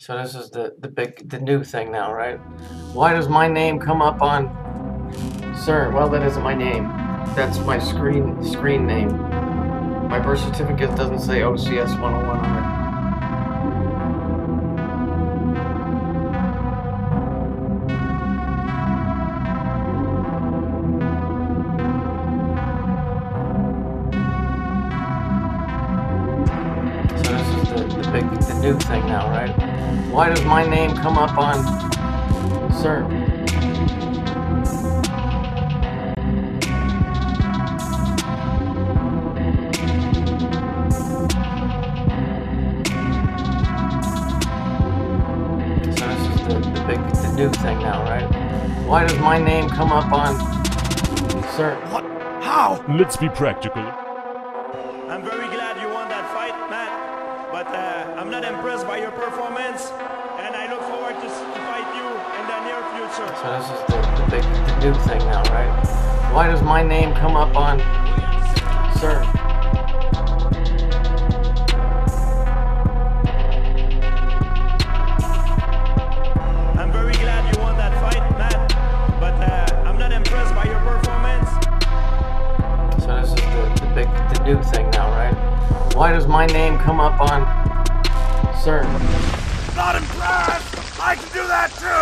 So this is the the big the new thing now, right? Why does my name come up on CERN, well that isn't my name. That's my screen screen name. My birth certificate doesn't say OCS 101 on it. New thing now, right? Why does my name come up on CERN? So this is the, the big the new thing now, right? Why does my name come up on CERN? What? How? Let's be practical. I'm very glad you won that fight, Matt. But uh, I'm not impressed by your performance, and I look forward to, to fight you in the near future. So this is the, the big the new thing now, right? Why does my name come up on CERN? The new thing now, right? Why does my name come up on CERN? Not impressed! I can do that too!